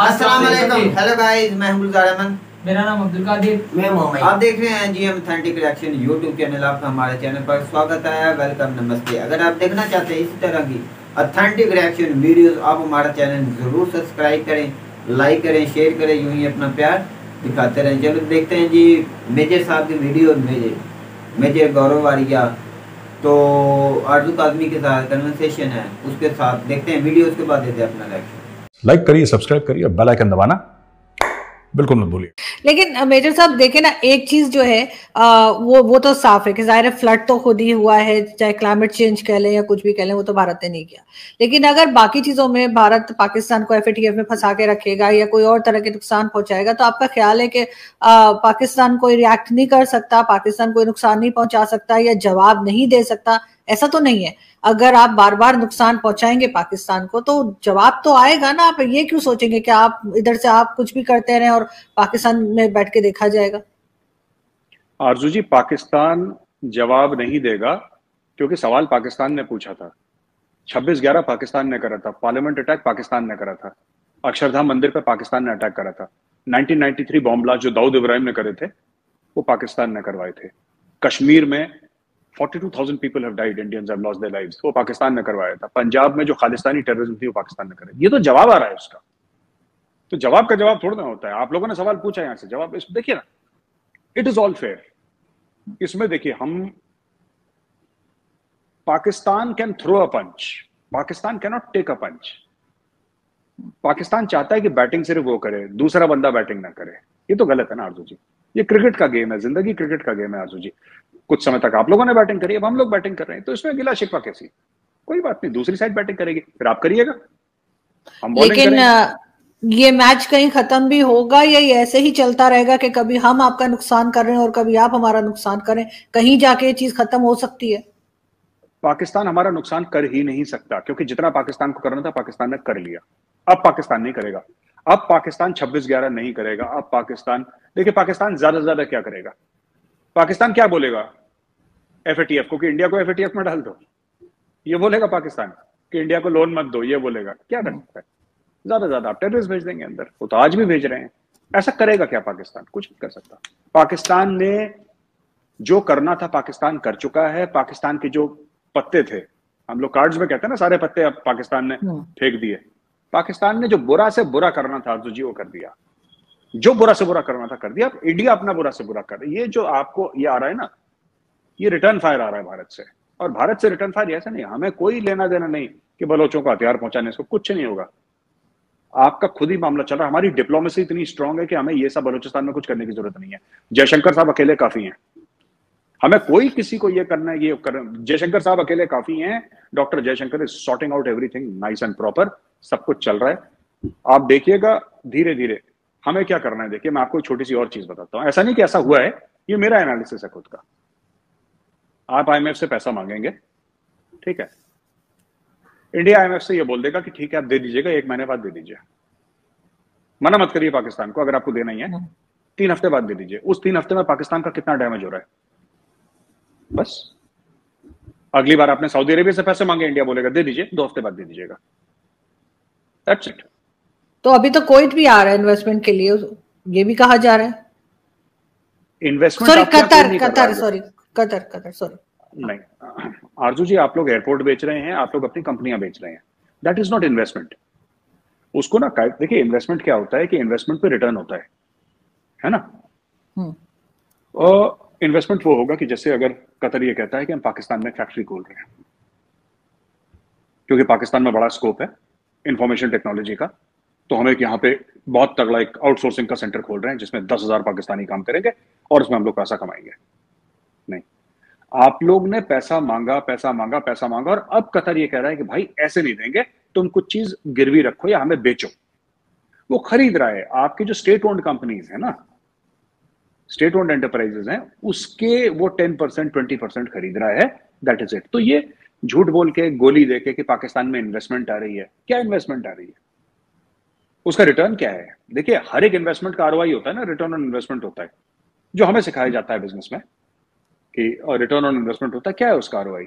अस्सलाम वालेकुम। Hello guys मैं हूँ गुलजार अहमद। मेरा नाम अब्दुल कादिर। मैं मोहम्मद। आप देख रहे हैं G authentic reaction YouTube channel आपका हमारे चैनल पर स्वागत है। वेलकम नमस्ते। अगर आप देखना चाहते हैं इसी तरह की ऑथेंटिक रिएक्शन वीडियोस आप हमारा चैनल ज़रूर सब्सक्राइब करें लाइक करें शेयर करें यूँ ही अपना प्यार दिखाते रहें। चलो देखते हैं जी मेजर साहब की वीडियो मेजर मेजर गौरव वारिया। तो आरज़ू कादमी के साथ कन्वर्सेशन है। उसके साथ देखते हैं वीडियो उसके बाद देते हैं अपना रिएक्शन लाइक करिए सब्सक्राइब करिए बेल आइकन दबाना बिल्कुल मत भूलिए। लेकिन मेजर साहब देखे ना एक चीज़ जो है आ, वो वो तो साफ़ है कि ज़ाहिर है फ्लड तो खुद ही हुआ है चाहे क्लाइमेट चेंज कह लें या कुछ भी कह लें वो तो भारत ने नहीं किया। लेकिन अगर बाकी चीज़ों में भारत पाकिस्तान को एफएटीएफ में फंसा के रखेगा या कोई और तरह के नुकसान पहुंचाएगा तो आपका ख्याल है कि आ, पाकिस्तान कोई रिएक्ट नहीं कर सकता पाकिस्तान कोई नुकसान नहीं पहुँचा सकता या जवाब नहीं दे सकता ऐसा तो नहीं है। अगर आप बार बार नुकसान पहुंचाएँगे पाकिस्तान को तो जवाब तो आएगा ना। आप ये क्यों सोचेंगे कि आप इधर से आप कुछ भी करते रहें और पाकिस्तान में बैठ के देखा जाएगा? आरज़ू जी, पाकिस्तान जवाब नहीं देगा, क्योंकि सवाल पाकिस्तान ने पूछा था। 26 ग्यारह पाकिस्तान ने करा था। पार्लियामेंट अटैक पाकिस्तान ने करा था। अक्षरधाम मंदिर पर पाकिस्तान ने अटैक करा था। 1993 बॉम्ब ब्लास्ट जो दाऊद इब्राहिम ने करे थे, वो पाकिस्तान ने करवाए थे। कश्मीर में 42,000 people have died Indians have lost their lives वो पाकिस्तान ने करवाया था। पंजाब में जो खालिस्तानी टेररिज्म थी वो पाकिस्तान ने करे। ये तो जवाब आ रहा है उसका। तो जवाब का जवाब थोड़ा ना होता है। आप लोगों ने सवाल पूछा यहाँ से। जवाब इस देखिए ना। इट इज़ ऑल फेयर इसमें देखिए हम Pakistan can throw a punch Pakistan cannot take a punch Pakistan चाहता है कि बैटिंग सिर्फ़ वो करे। दूसरा बंदा बैटिंग ना करे। ये तो गलत है ना आरज़ू जी। ये क्रिकेट का गेम है। ज़िंदगी क्रिकेट का गेम है आरज़ू जी। कुछ समय तक आप लोगों ने बैटिंग करी अब हम लोग बैटिंग कर रहे हैं तो इसमें गिला शिकवा कैसी? कोई बात नहीं दूसरी साइड बैटिंग करेगी फिर आप करिएगा। हम लेकिन ये मैच कहीं खत्म भी होगा या ये ऐसे ही चलता रहेगा कि कभी हम आपका नुकसान कर रहे हैं और कभी आप हमारा नुकसान करें कहीं जाके ये चीज़ खत्म हो सकती है? पाकिस्तान हमारा नुकसान कर ही नहीं सकता क्योंकि जितना पाकिस्तान को करना था पाकिस्तान ने कर लिया। अब पाकिस्तान नहीं करेगा। अब पाकिस्तान 26 ग्यारह नहीं करेगा। अब पाकिस्तान देखिए पाकिस्तान ज़्यादा से ज़्यादा क्या करेगा? पाकिस्तान क्या बोलेगा? एफएटीएफ को कि इंडिया को एफएटीएफ में डाल दो। ये बोलेगा पाकिस्तान कि इंडिया को लोन मत दो ये बोलेगा। क्या कर सकता है? ज़्यादा ज़्यादा आप टेररिस्ट भेज देंगे अंदर। वो तो आज भी भेज रहे हैं। ऐसा करेगा क्या पाकिस्तान? कुछ नहीं कर सकता। पाकिस्तान ने जो करना था पाकिस्तान कर चुका है। पाकिस्तान के जो पत्ते थे हम लोग कार्ड्स में कहते हैं ना सारे पत्ते अब पाकिस्तान ने हम्म। फेंक दिए। पाकिस्तान ने जो बुरा से बुरा करना था जी वो कर दिया। जो बुरा से बुरा करना था कर दिया। अब इंडिया अपना बुरा से बुरा कर ये जो आपको ये आ रहा है ना ये रिटर्न फायर आ रहा है भारत से। और भारत से रिटर्न फायर ऐसा नहीं हमें कोई लेना देना नहीं कि बलोचों को हथियार पहुँचाने से कुछ नहीं होगा। आपका खुद ही मामला चल रहा है। हमारी डिप्लोमेसी इतनी स्ट्रांग है कि हमें ये सब बलोचिस्तान में कुछ करने की ज़रूरत नहीं है। जयशंकर साहब अकेले काफ़ी हैं। हमें कोई किसी को ये करना है ये कर, जयशंकर साहब अकेले काफ़ी हैं। Doctor Jaishankar is sorting out everything nice and proper सब कुछ चल रहा है। आप देखिएगा धीरे धीरे हमें क्या करना है? देखिए, मैं आपको छोटी सी और चीज़ बताता हूँ। ऐसा नहीं कि ऐसा हुआ है। ये मेरा एनालिसिस है खुद का। आप आईएमएफ से पैसा मांगेंगे ठीक है? इंडिया आईएमएफ से ये बोल देगा कि ठीक है आप दे दीजिएगा एक महीने बाद दे दीजिए। मना मत करिए पाकिस्तान को अगर आपको देना ही है। तीन हफ़्ते बाद दे दीजिए। उस तीन हफ़्ते में पाकिस्तान का कितना डैमेज हो रहा है? बस। अगली बार आपने सऊदी अरेबिया से पैसे मांगे इंडिया बोलेगा दे दीजिए दो हफ़्ते बाद दे दीजिएगा। दैट्स इट तो अभी तो कोई भी आ रहा है इन्वेस्टमेंट के लिए ये भी कहा जा रहा है। Investment sorry Qatar Qatar sorry Qatar Qatar sorry नहीं आरज़ू जी आप लोग एयरपोर्ट बेच रहे हैं आप लोग अपनी कंपनियाँ बेच रहे हैं। दैट इज़ नॉट इन्वेस्टमेंट उसको ना देखिए इन्वेस्टमेंट क्या होता है कि इन्वेस्टमेंट पे रिटर्न होता है है ना? हम्म। और इन्वेस्टमेंट वो होगा कि जैसे अगर कतर ये कहता है कि हम पाकिस्तान में फैक्ट्री खोल रहे हैं क्योंकि पाकिस्तान में बड़ा स्कोप है इंफॉर्मेशन टेक्नोलॉजी का तो हम एक यहाँ पे बहुत तगड़ा एक आउटसोर्सिंग का सेंटर खोल रहे हैं जिसमें दस हज़ार पाकिस्तानी काम करेंगे और उसमें हम लोग पैसा कमाएँगे। आप लोग ने पैसा मांगा पैसा मांगा पैसा मांगा, और अब कतर ये कह रहा है कि भाई ऐसे नहीं देंगे, तुम कुछ चीज़ गिरवी रखो या हमें बेचो। वो खरीद रहा है, आपकी जो स्टेट ओन्ड कंपनीज़ है ना स्टेट ओन्ड एंटरप्राइजेज हैं, उसके वो टेन परसेंट ट्वेंटी परसेंट खरीद रहा है दैट इज़ इट तो ये झूठ बोल के, गोली दे के कि पाकिस्तान में इन्वेस्टमेंट आ रही है, क्या इन्वेस्टमेंट आ रही है? उसका रिटर्न क्या है? देखिए, हर एक इन्वेस्टमेंट का आरओआई होता है ना रिटर्न ऑन इन्वेस्टमेंट होता है, जो हमें सिखाया जाता है बिज़नेस में। कि रिटर्न ऑन इन्वेस्टमेंट होता है, क्या है उसका आरओआई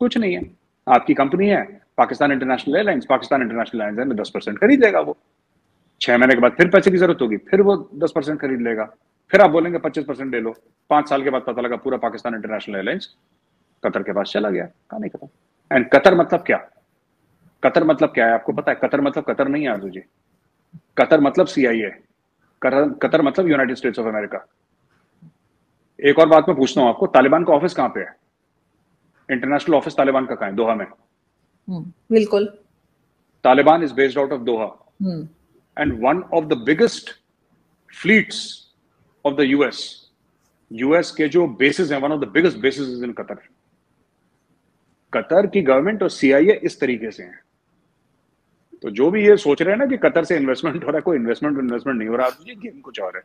कुछ नहीं है। आपकी कंपनी है Pakistan International Airlines Pakistan International Airlines में दस परसेंट खरीदेगा वो। छह महीने के बाद फिर पैसे की ज़रूरत होगी, फिर वो दस परसेंट खरीद लेगा। फिर आप बोलेंगे पच्चीस परसेंट ले लो। पाँच साल के बाद पता लगा पूरा पाकिस्तान इंटरनेशनल एयरलाइंस कतर के पास चला गया कहा नहीं खत्म। एंड कतर मतलब क्या? कतर मतलब क्या है? आपको पता है, कतर मतलब कतर नहीं है आरज़ू जी। कतर मतलब सी आई है कतर मतलब यूनाइटेड स्टेट्स ऑफ़ अमेरिका एक और बात मैं पूछता हूँ आपको तालिबान का ऑफ़िस कहाँ पे है? इंटरनेशनल ऑफ़िस तालिबान का कहाँ है? दोहा में। हम्म, बिल्कुल। Taliban is based out of Doha. And one of the biggest fleets of the US US के जो बेसिस हैं one of the biggest bases is in Qatar Qatar की गवर्नमेंट और सीआईए इस तरीके से हैं। तो जो भी ये सोच रहे हैं ना कि कतर से इन्वेस्टमेंट हो रहा है कोई इन्वेस्टमेंट इन्वेस्टमेंट नहीं हो रहा ये गेम कुछ और है।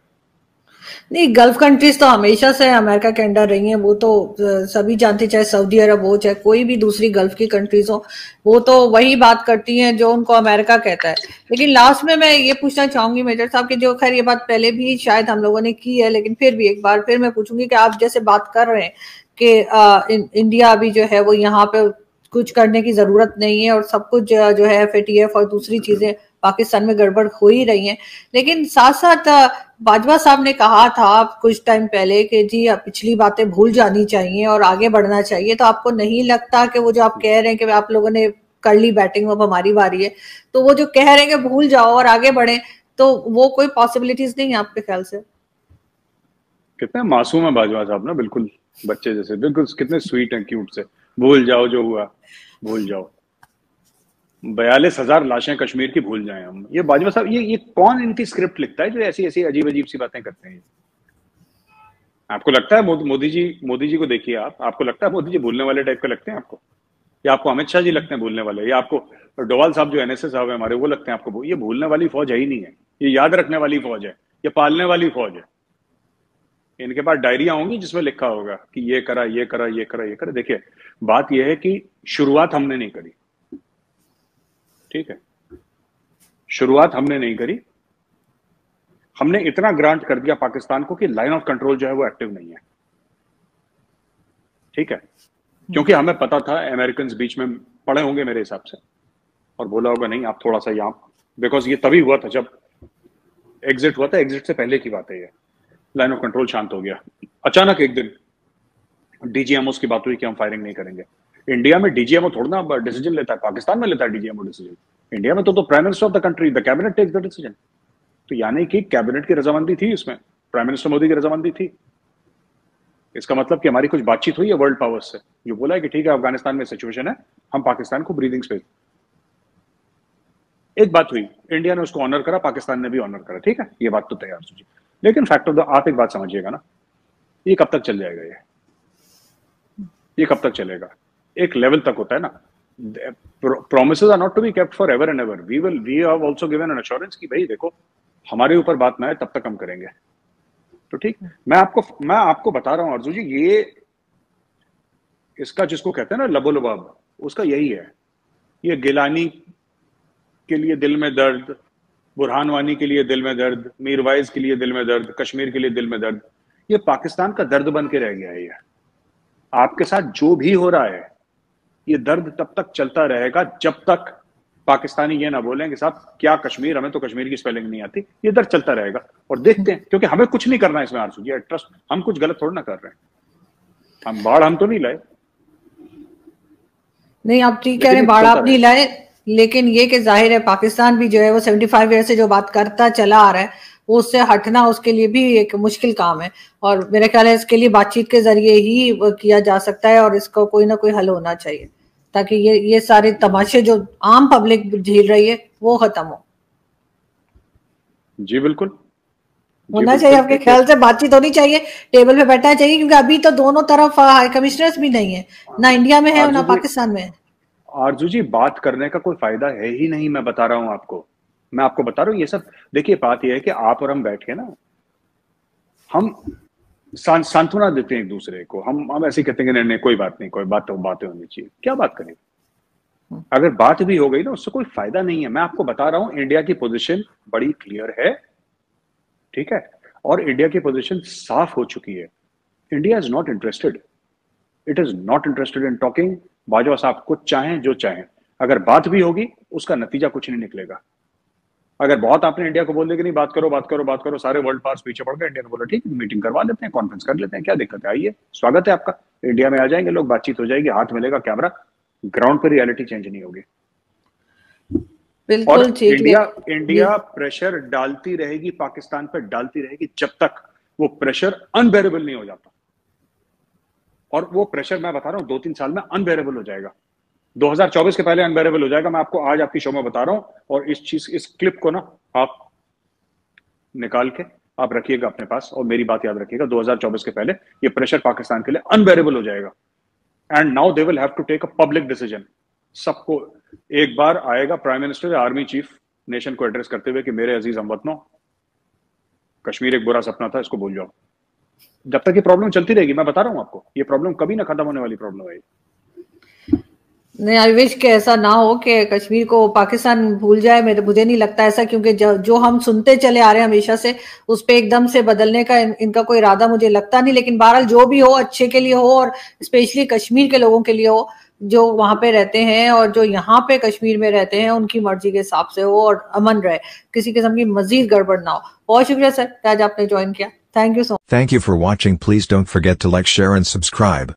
नहीं गल्फ कंट्रीज़ तो हमेशा से अमेरिका के अंडर रही हैं। वो तो सभी जानते चाहे सऊदी अरब हो, चाहे कोई भी दूसरी गल्फ की कंट्रीज़ हो, वो तो वही बात करती हैं जो उनको अमेरिका कहता है। लेकिन लास्ट में मैं ये पूछना चाहूँगी मेजर साहब की जो खैर ये बात पहले भी शायद हम लोगों ने की है, लेकिन फिर भी एक बार फिर मैं पूछूँगी कि आप जैसे बात कर रहे हैं कि इंडिया अभी जो है वो यहाँ पे कुछ करने की ज़रूरत नहीं है और सब कुछ जो है एफएटीएफ और दूसरी चीज़ें पाकिस्तान में गड़बड़ हो ही रही है। लेकिन साथ साथ बाजवा साहब ने कहा था कुछ टाइम पहले कि जी पिछली बातें भूल जानी चाहिए और आगे बढ़ना चाहिए। तो आपको नहीं लगता कि वो जो आप कह रहे हैं कि आप लोगों ने कर ली बैटिंग अब हमारी बारी है। तो वो जो कह रहे हैं कि भूल जाओ और आगे बढ़े तो वो कोई पॉसिबिलिटीज नहीं है आपके ख्याल से? कितने मासूम है बाजवा साहब ना, बिल्कुल बच्चे जैसे। बिल्कुल कितने स्वीट हैं क्यूट से। भूल जाओ जो हुआ, भूल जाओ। बयालीस हज़ार लाशें कश्मीर की भूल जाए हम। ये बाजवा साहब, ये ये कौन इनकी स्क्रिप्ट लिखता है जो ऐसी ऐसी अजीब अजीब सी बातें करते हैं आपको लगता है मोदी जी मोदी जी को देखिए आप, आपको लगता है मोदी जी भूलने वाले टाइप के लगते हैं आपको? या आपको अमित शाह जी लगते हैं भूलने वाले? या आपको डोवाल साहब जो एनएसएस साहब है हमारे, वो लगते हैं आपको ये भूलने वाली फौज है ही नहीं है। ये याद रखने वाली फौज है। ये पालने वाली फौज है। इनके पास डायरिया होंगी जिसमें लिखा होगा कि ये करा ये करा ये करा ये करा। देखिए, बात यह है कि शुरुआत हमने नहीं करी। ठीक है। शुरुआत हमने नहीं करी। हमने इतना ग्रांट कर दिया पाकिस्तान को कि लाइन ऑफ़ कंट्रोल जो है वो एक्टिव नहीं है। ठीक है। क्योंकि हमें पता था अमेरिकन बीच में पड़े होंगे मेरे हिसाब से। और बोला होगा, नहीं, आप थोड़ा सा यहाँ बिकॉज़ ये तभी हुआ था जब एग्जिट हुआ था। एग्जिट से पहले की बात है ये। लाइन ऑफ़ कंट्रोल शांत हो गया। अचानक एक दिन डीजीएमओ की बात हुई कि हम फायरिंग नहीं करेंगे। इंडिया में डीजीएमओ थोड़ा ना डिसीज़न लेता है, पाकिस्तान में लेता है डीजीएमओ डिसीज़न इंडिया में तो तो prime minister of the country the cabinet takes the decision तो यानी कि कैबिनेट की रजामंदी थी इसमें प्राइम मिनिस्टर मोदी की रजामंदी थी। इसका मतलब कि हमारी कुछ बातचीत हुई है वर्ल्ड पावर्स से। जो बोला है कि ठीक है, अफ़गानिस्तान में सिचुएशन है, हम पाकिस्तान को ब्रीदिंग स्पेस एक बात हुई इंडिया ने उसको ऑनर करा, पाकिस्तान ने भी ऑनर करा, ठीक है? ये बात तो तैयार सोचिए लेकिन फैक्ट ऑफ़ द आप एक बात समझिएगा ना, ये कब तक चल जाएगा ये? ये कब तक चलेगा? एक लेवल तक होता है ना। Promise are not to be kept forever and ever we will we have also given an assurance कि भाई देखो, हमारे ऊपर बात ना है तब तक हम करेंगे। तो ठीक, मैं आपको मैं आपको बता रहा हूँ अर्जु जी, ये इसका जिसको कहते हैं ना लबो लबाब उसका यही है। ये गिलानी के लिए दिल में दर्द बुरहान वानी के लिए दिल में दर्द, मीरवाइज के लिए दिल में दर्द, कश्मीर के लिए दिल में दर्द, ये पाकिस्तान का दर्द बन के रह गया है ये। आपके साथ जो भी हो रहा है ये दर्द तब तक चलता रहेगा जब तक पाकिस्तानी ये ना बोलें कि साहब क्या कश्मीर हमें तो कश्मीर की स्पेलिंग नहीं आती। ये दर्द चलता रहेगा। और देखते हैं क्योंकि हमें कुछ नहीं करना है इसमें आँसू जी ट्रस्ट हम कुछ गलत थोड़ा ना कर रहे हैं। हम बाढ़ हम तो नहीं लाए। नहीं आप ठीक कह रहे हैं बाढ़ आप नहीं लाए लेकिन ये कि ज़ाहिर है पाकिस्तान भी जो है वो सेवेंटी फाइव ईयर से जो बात करता चला आ रहा है वो उससे हटना उसके लिए भी एक मुश्किल काम है। और मेरे ख्याल है इसके लिए बातचीत के ज़रिए ही किया जा सकता है और इसका कोई ना कोई हल होना चाहिए। ताकि ये ये सारे तमाशे जो आम पब्लिक झेल रही है वो खत्म हो। जी बिल्कुल। होना चाहिए आपके ख्याल से बातचीत होनी चाहिए टेबल पे बैठना चाहिए क्योंकि अभी तो दोनों तरफ़ हाई कमिश्नर्स भी नहीं है। ना इंडिया में है ना पाकिस्तान में है। आरज़ू जी बात करने का कोई फ़ायदा है ही नहीं मैं बता रहा हूँ आपको। मैं आपको बता रहा हूँ ये सब देखिए बात यह है कि आप और हम बैठ के ना हम सांत्वना देते हैं एक दूसरे को। हम हम ऐसे कहते हैं नहीं नहीं कोई बात नहीं कोई बात तो बातें होनी चाहिए। क्या बात करें? अगर बात भी हो गई ना उससे कोई फ़ायदा नहीं है। मैं आपको बता रहा हूँ इंडिया की पोजीशन बड़ी क्लियर है। ठीक है? और इंडिया की पोजीशन साफ़ हो चुकी है। India is not interested it is not interested in talking Bajwa साहब कुछ चाहें जो चाहें। अगर बात भी होगी उसका नतीजा कुछ नहीं निकलेगा। अगर बहुत आपने इंडिया को बोल दिया कि नहीं बात करो बात करो बात करो सारे वर्ल्ड पास पीछे पड़ गए इंडिया ने बोला ठीक है मीटिंग करवा लेते हैं कॉन्फ्रेंस कर लेते हैं क्या दिक्कत है? आइए स्वागत है आपका। इंडिया में आ जाएँगे लोग बातचीत हो जाएगी हाथ मिलेगा कैमरा ग्राउंड पर रियलिटी चेंज नहीं होगी। और बिल्कुल ठीक इंडिया इंडिया प्रेशर डालती रहेगी पाकिस्तान पर डालती रहेगी जब तक वो प्रेशर अनबेरेबल नहीं हो जाता। और वो प्रेशर मैं बता रहा हूँ दो तीन साल में अनबेरेबल हो जाएगा। 2024 के पहले अनबेरेबल हो जाएगा। मैं आपको आज आपकी शो में बता रहा हूँ और इस चीज़, इस क्लिप को ना आप निकाल के आप रखिएगा अपने पास और मेरी बात याद रखिएगा। 2024 के पहले ये प्रेशर पाकिस्तान के लिए अनबेरेबल हो जाएगा। And now they will have to take a public decision सबको एक बार आएगा प्राइम मिनिस्टर या आर्मी चीफ नेशन को एड्रेस करते हुए कि मेरे अज़ीज़ हमवतनों कश्मीर एक बुरा सपना था, इसको भूल जाओ। जब तक ये प्रॉब्लम चलती रहेगी, मैं बता रहा हूँ आपको, ये प्रॉब्लम कभी ना खत्म होने वाली प्रॉब्लम है नहीं आई विश कि ऐसा ना हो कि कश्मीर को पाकिस्तान भूल जाए। मेरे मुझे नहीं लगता ऐसा क्योंकि जो, हम सुनते चले आ रहे हैं हमेशा से उस पे एकदम से बदलने का इन, इनका कोई इरादा मुझे लगता नहीं। लेकिन बहरहाल जो भी हो अच्छे के लिए हो और स्पेशली कश्मीर के लोगों के लिए हो जो वहाँ पे रहते हैं और जो यहाँ पे कश्मीर में रहते हैं उनकी मर्ज़ी के हिसाब से हो और अमन रहे। किसी किस्म की मजीद गड़बड़ ना हो। बहुत शुक्रिया सर आज आपने ज्वाइन किया। Thank you so thank you for watching please don't forget to like, share, and subscribe.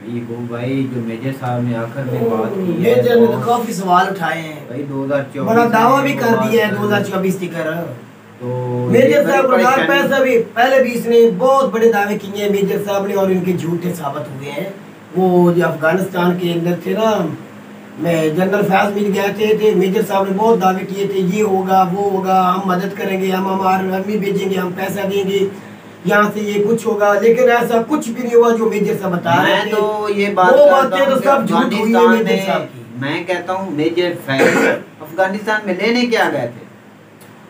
भाई वो भाई जो मेजर साहब ने आखिर में बात की है मेजर ने तो काफ़ी सवाल उठाए हैं। भाई 2024 बड़ा दावा भी कर दिया है कर- 2024 की कर। तो मेजर साहब पैसा भी पहले भी इसने बहुत बड़े दावे किए हैं मेजर साहब ने और इनके झूठे साबित हुए हैं। वो जो अफ़गानिस्तान के अंदर थे ना मैं जनरल फैज मिल गए थे, थे मेजर साहब ने बहुत दावे किए थे ये होगा वो होगा हम मदद करेंगे हम हमारे आर्मी भेजेंगे हम पैसा देंगे। यहाँ से ये कुछ होगा लेकिन ऐसा कुछ भी नहीं हुआ जो मेजर साहब बता रहे थे। तो ये बात वो बातें तो सब झूठ हुई है मेजर साहब में की। मैं कहता हूँ मेजर फैज अफ़गानिस्तान में लेने क्या गए थे?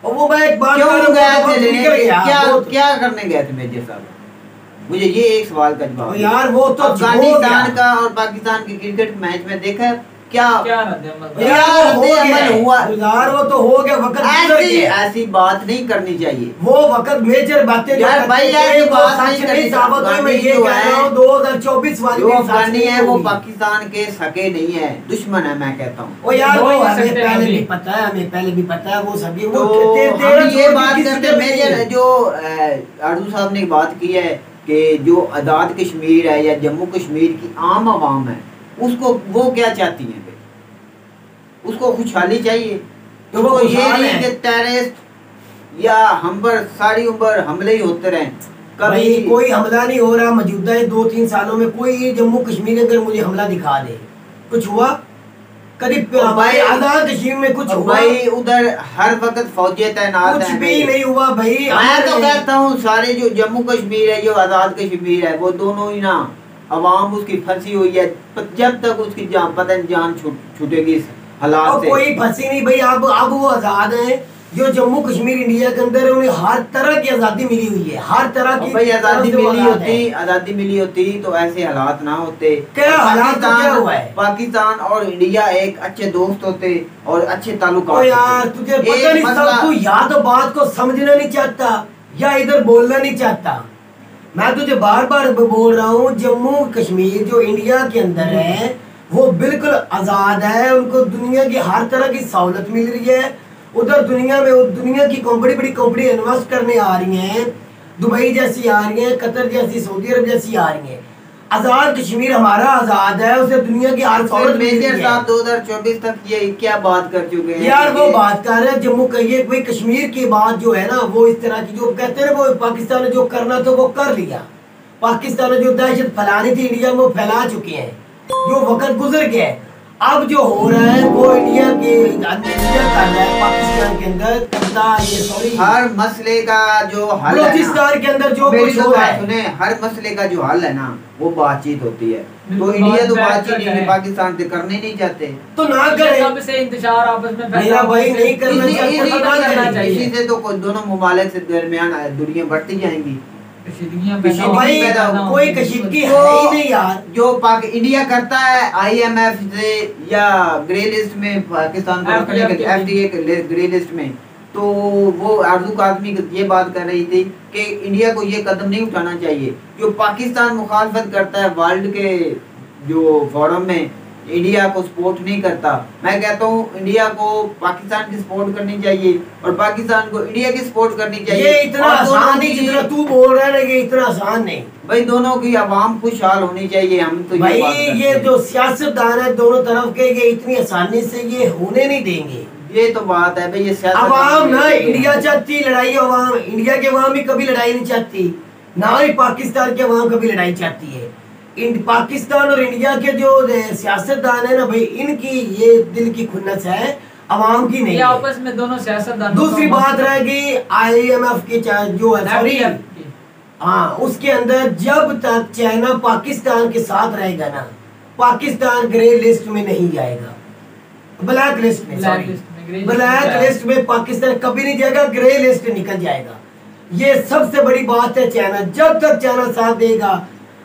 और वो मैं एक बात क्यों गए थे लेने? क्या क्या करने गए थे मेजर साहब? मुझे ये एक सवाल का जवाब यार वो तो अफ़गानिस्तान का और पाकिस्तान के क्रिकेट मैच में देखा है? क्या? क्या रद्द यार, यार वो हो गया। अमल हुआ। यार वो तो हो गया वक्त ऐसी ऐसी बात नहीं करनी चाहिए। वो वक्त मेजर बातें यार भाई, थे, ऐसी बात नहीं करनी नहीं साबित हुई मैं ये कह है, रहा हूँ 2024 वाली जो अफगानी है वो पाकिस्तान के सके नहीं है दुश्मन है मैं कहता हूँ। ओ यार वो हमें पहले भी पता है हमें पहले भी पता है वो सभी वो तो ये बात करते मेजर जो अर्जू साहब ने बात की है कि जो आज़ाद कश्मीर है या जम्मू कश्मीर की आम आवाम है उसको वो क्या चाहती है उसको खुशहाली चाहिए? तो वो ये नहीं कि टेररिस्ट या हम पर सारी उम्र हमले ही होते रहे। कभी कोई हमला नहीं हो रहा मौजूदा दो तीन सालों में कोई जम्मू कश्मीर के अंदर मुझे हमला दिखा दे। कुछ हुआ? करीब आज़ाद कश्मीर में कुछ हुआ? भाई उधर हर वक्त फौजी तैनात कुछ भी। नहीं हुआ भाई मैं तो कहता हूँ सारे जो जम्मू कश्मीर है जो आज़ाद कश्मीर है वो दोनों ही ना। अवाम उसकी फंसी हुई है जब तक उसकी जान पता नहीं जान छूट छूटेगी इस हालात से। कोई फंसी नहीं भाई अब अब वो आज़ाद है जो जम्मू कश्मीर इंडिया के अंदर है, उन्हें हर तरह की आज़ादी मिली हुई है हर तरह की भाई आज़ादी मिली होती आज़ादी मिली होती तो ऐसे हालात ना होते। क्या हालात तो क्या हुआ है? पाकिस्तान और इंडिया एक अच्छे दोस्त होते और अच्छे ताल्लुक यार तुझे पता नहीं तू या तो बात को समझना नहीं चाहता या इधर बोलना नहीं चाहता। मैं तुझे बार बार बोल रहा हूँ, जम्मू, कश्मीर, जो इंडिया के अंदर है, वो बिल्कुल आज़ाद है, उनको दुनिया की हर तरह की सहूलत मिल रही है। उधर दुनिया में दुनिया की बड़ी बड़ी कंपनी इन्वेस्ट करने आ रही हैं, दुबई जैसी आ रही हैं, कतर जैसी, सऊदी अरब जैसी आ रही हैं। आज़ाद कश्मीर हमारा आज़ाद है उसे दुनिया की हर सहूलत मिल मेजर रही है। साहब 2024 तक ये क्या बात कर चुके हैं यार वो बात कर रहे हैं जम्मू कहिए कोई कश्मीर की बात जो है ना वो इस तरह की जो कहते हैं वो पाकिस्तान ने जो करना था वो कर लिया। पाकिस्तान ने जो दहशत फैलानी थी इंडिया में वो फैला चुके हैं। जो वक्त गुजर गया है अब जो हो रहा है वो इंडिया के इंडिया रहा है पाकिस्तान के अंदर। ये सॉरी हर मसले का जो हल बलोचिस्तान के अंदर जो कुछ तो हो रहा है। सुने हर मसले का जो हल है ना वो बातचीत होती है। तो इंडिया तो बातचीत बैठ कर पाकिस्तान से करने नहीं चाहते। तो ना करे। सबसे इंतज़ार आपस में मेरा भाई नहीं करना तो। चाहिए। इसी से तो दोनों ममालिक से दरमियान दुनिया बढ़ती जाएँगी। कोई कशीदगी है ही नहीं यार। जो पाक इंडिया करता है आईएमएफ से या ग्रे लिस्ट में पाकिस्तान को रखने के एफडीए ग्रे लिस्ट में। तो वो आरज़ू काजमी ये बात कर रही थी कि इंडिया को ये कदम नहीं उठाना चाहिए। जो पाकिस्तान मुखालफत करता है वर्ल्ड के जो फोरम में इंडिया को सपोर्ट नहीं करता। मैं कहता हूँ इंडिया को पाकिस्तान की सपोर्ट करनी चाहिए और पाकिस्तान को इंडिया की सपोर्ट करनी चाहिए। ये इतना आसान नहीं जितना तू बोल रहा है ये इतना आसान नहीं। भाई दोनों की आवाम खुशहाल होनी चाहिए हम तो ये भाई करते ये जो सियासतदान है दोनों तरफ़ के ये इतनी आसानी से ये होने नहीं देंगे। ये तो बात है भाई ये अवाम ना इंडिया चाहती लड़ाई अवाम इंडिया के अवाम भी कभी लड़ाई नहीं चाहती। ना ही पाकिस्तान के अवाम कभी लड़ाई चाहती है। इन पाकिस्तान और इंडिया के जो सियासतदान है ना भाई इनकी ये दिल की खुन्नस है अवाम की नहीं आपस में दोनों सियासतदान दूसरी बात रह गई आईएमएफ की जो है हाँ उसके अंदर जब तक चाइना पाकिस्तान के साथ रहेगा ना पाकिस्तान ग्रे लिस्ट में नहीं जाएगा। ब्लैक लिस्ट में में, grey ब्लैक लिस्ट में पाकिस्तान कभी नहीं जाएगा ग्रे लिस्ट निकल जाएगा। ये सबसे बड़ी बात है चाइना। जब तक चाइना साथ देगा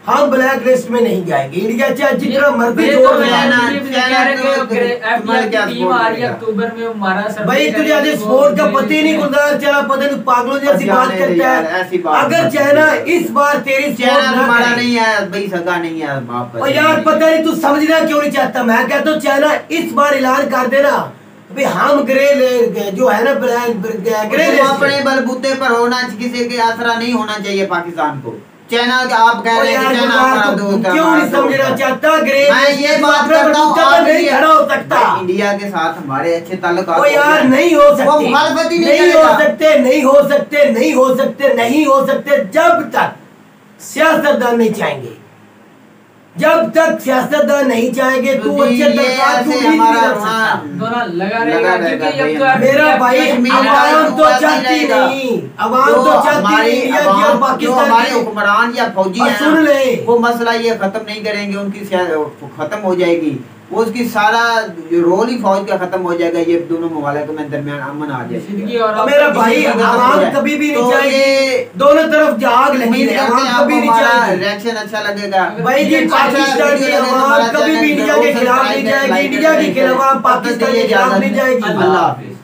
हम ब्लैक लिस्ट में नहीं जाएँगे। इंडिया चाहे जितना मर्ज़ी ज़ोर तो लगाए चाइना- ना तुम्हारे क्या टीम support आ रही है। करेगा? अक्टूबर में हमारा सर्वे भाई तुझे आज स्पोर्ट का पता ही। नहीं लिस्ट चला पता नहीं पागलों जैसी बात करता है। अगर चाइना इस बार तेरी चाइना हमारा नहीं है भाई सगा नहीं है और यार पता नहीं तू समझना क्यों नहीं चाहता? मैं कहता हूँ चाइना इस बार ऐलान कर देना। भाई हम ग्रे ले जो है ना ब्लैक ग्रे तो अपने बलबूते पर होना किसी के आसरा नहीं होना चाहिए पाकिस्तान को। चाइना आप कह रहे हैं तू क्यों नहीं समझना चाहता ग्रेट मैं ये बात करता हूँ आप नहीं इंडिया- खड़ा हो सकता। इंडिया के साथ हमारे अच्छे ओ हो यार नहीं हो वो सकते। मुखालफत ही नहीं हो सकते नहीं हो सकते नहीं हो सकते नहीं हो सकते जब तक सियासतदान नहीं चाहेंगे। जब तक सियासतदान नहीं चाहेंगे तो अच्छे दरकार तरह तू भी नहीं हमारा कर सकता लगा लगा रहेगा रहेगा क्योंकि अब तो मेरा भाई अवाम तो चाहती नहीं अवाम तो चाहती नहीं इंडिया की और पाकिस्तान की। हुक्मरान या फौजी हैं सुन ले। वो मसला ये खत्म नहीं करेंगे उनकी खत्म हो जाएगी। वो उसकी सारा रोल ही फौज का खत्म हो जाएगा ये दोनों ममालिक में दरमियान अमन आ जाए जाएगा मेरा भाई जाए। कभी भी नहीं जाएगी। दोनों तरफ़ जाग लगी है कभी नहीं जाएगी। रिएक्शन अच्छा लगेगा। भाई जी अच्छा पाकिस्तान की तो हमारा कभी भी इंडिया के खिलाफ नहीं जाएगी इंडिया के खिलाफ पाकिस्तान के खिलाफ नहीं। जाएगी। अल्लाह हाफिज।